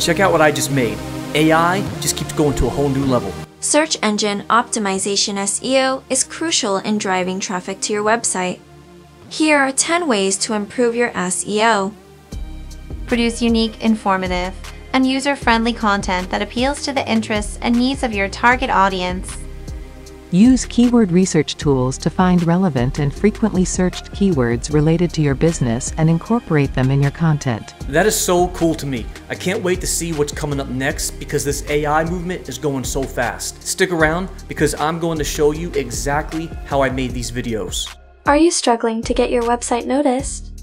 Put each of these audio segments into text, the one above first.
Check out what I just made. AI just keeps going to a whole new level. Search engine optimization SEO is crucial in driving traffic to your website. Here are 10 ways to improve your SEO. Produce unique, informative, and user friendly content that appeals to the interests and needs of your target audience. Use keyword research tools to find relevant and frequently searched keywords related to your business and incorporate them in your content. That is so cool to me. I can't wait to see what's coming up next because this AI movement is going so fast. Stick around because I'm going to show you exactly how I made these videos. Are you struggling to get your website noticed?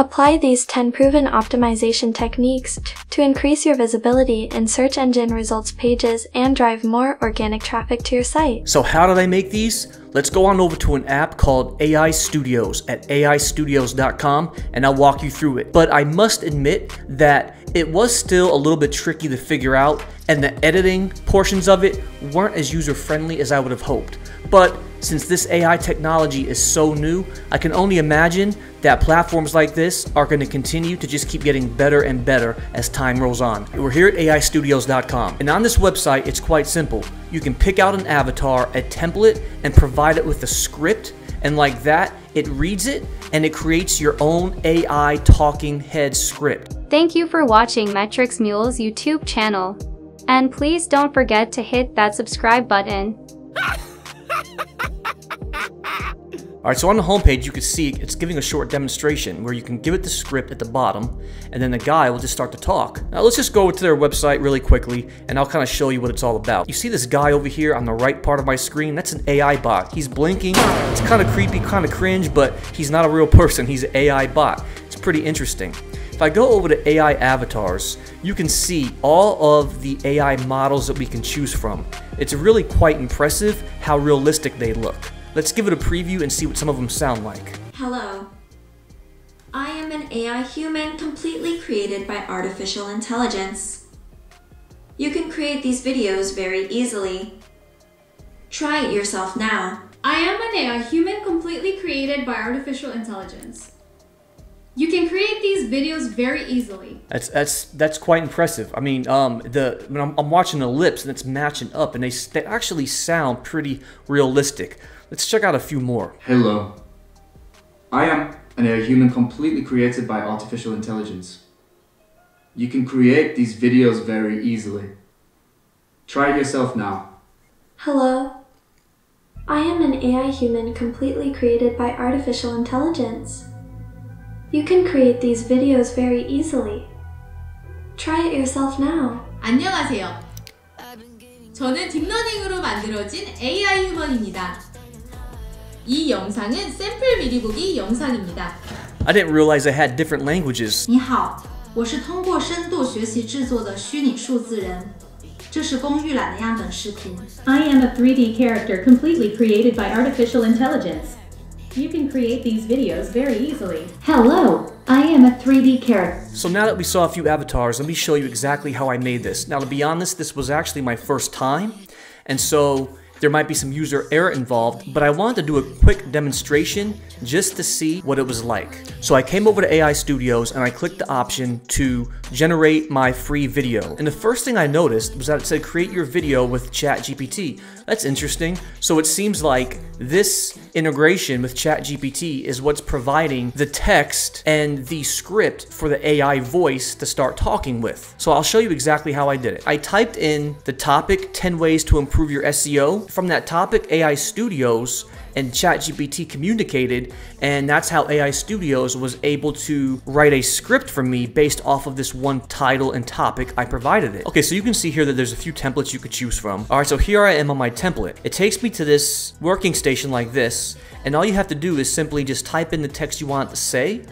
Apply these 10 proven optimization techniques to increase your visibility in search engine results pages and drive more organic traffic to your site. So how did I make these? Let's go on over to an app called AI Studios at aistudios.com and I'll walk you through it. But I must admit that it was still a little bit tricky to figure out and the editing portions of it weren't as user friendly as I would have hoped. But since this AI technology is so new, I can only imagine that platforms like this are going to continue to just keep getting better and better as time rolls on. We're here at AIstudios.com, and on this website, it's quite simple. You can pick out an avatar, a template, and provide it with a script, and like that, it reads it and it creates your own AI talking head script. Thank you for watching Metrics Mule's YouTube channel. And please don't forget to hit that subscribe button. Alright, so on the homepage you can see it's giving a short demonstration where you can give it the script at the bottom and then the guy will just start to talk. Now let's just go to their website really quickly and I'll kind of show you what it's all about. You see this guy over here on the right part of my screen? That's an AI bot. He's blinking. It's kind of creepy, kind of cringe, but he's not a real person. He's an AI bot. It's pretty interesting. If I go over to AI avatars, you can see all of the AI models that we can choose from. It's really quite impressive how realistic they look. Let's give it a preview and see what some of them sound like. Hello. I am an AI human completely created by artificial intelligence. You can create these videos very easily. Try it yourself now. I am an AI human completely created by artificial intelligence. You can create these videos very easily. That's that's that's quite impressive. I mean, um, the when I'm, I'm watching the lips and it's matching up, and they they actually sound pretty realistic. Let's check out a few more. Hello. I am an AI human completely created by artificial intelligence. You can create these videos very easily. Try it yourself now. Hello. I am an AI human completely created by artificial intelligence. You can create these videos very easily. Try it yourself now. 안녕하세요. 저는 딥러닝으로 만들어진 AI 휴먼입니다. 이 영상은 샘플 미리 보기 영상입니다. I didn't realize I had different languages. 你好，我是通过深度学习制作的虚拟数字人。这是公预览的样本视频。 I am a 3D character completely created by artificial intelligence. You can create these videos very easily. Hello, I am a 3D character. So now that we saw a few avatars, let me show you exactly how I made this. Now to be honest, this was actually my first time, and so there might be some user error involved, but I wanted to do a quick demonstration just to see what it was like. So I came over to AI Studios and I clicked the option to generate my free video. And the first thing I noticed was that it said create your video with ChatGPT. That's interesting. So it seems like this integration with ChatGPT is what's providing the text and the script for the AI voice to start talking with. So I'll show you exactly how I did it. I typed in the topic 10 ways to improve your SEO. From that topic, AI Studios and ChatGPT communicated, and that's how AI Studios was able to write a script for me based off of this one title and topic I provided it. Okay, so you can see here that there's a few templates you could choose from. All right, so here I am on my template. It takes me to this working station like this, and all you have to do is simply just type in the text you want to say,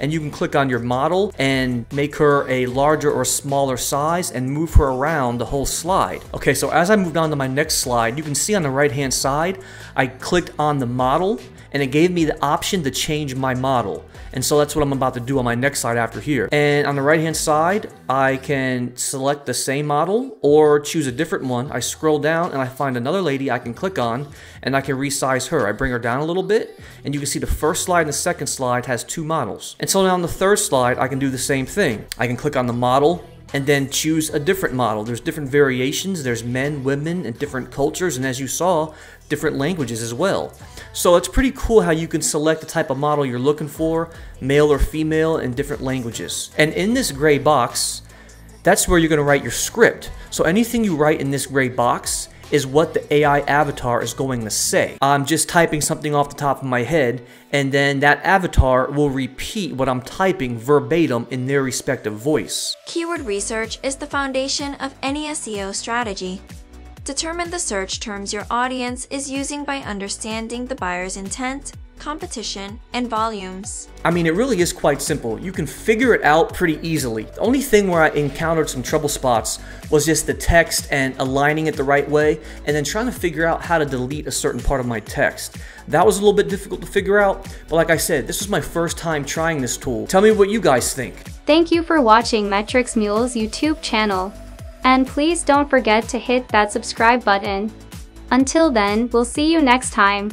and you can click on your model and make her a larger or smaller size and move her around the whole slide. Okay, so as I moved on to my next slide, you can see on the right hand side, I clicked on the model and it gave me the option to change my model. And so that's what I'm about to do on my next slide after here. And on the right hand side, I can select the same model or choose a different one. I scroll down and I find another lady I can click on and I can resize her. I bring her down a little bit and you can see the first slide and the second slide has two models. And so now on the third slide, I can do the same thing. I can click on the model and then choose a different model. There's different variations, there's men, women, and different cultures, and as you saw, different languages as well. So it's pretty cool how you can select the type of model you're looking for, male or female, in different languages. And in this gray box, that's where you're going to write your script. So anything you write in this gray box is what the AI avatar is going to say. I'm just typing something off the top of my head, and then that avatar will repeat what I'm typing verbatim in their respective voice. Keyword research is the foundation of any SEO strategy. Determine the search terms your audience is using by understanding the buyer's intent, competition, and volumes. I mean, it really is quite simple. You can figure it out pretty easily. The only thing where I encountered some trouble spots was just the text and aligning it the right way, and then trying to figure out how to delete a certain part of my text. That was a little bit difficult to figure out, but like I said, this was my first time trying this tool. Tell me what you guys think. Thank you for watching Metrics Mule's YouTube channel. And please don't forget to hit that subscribe button. Until then, we'll see you next time.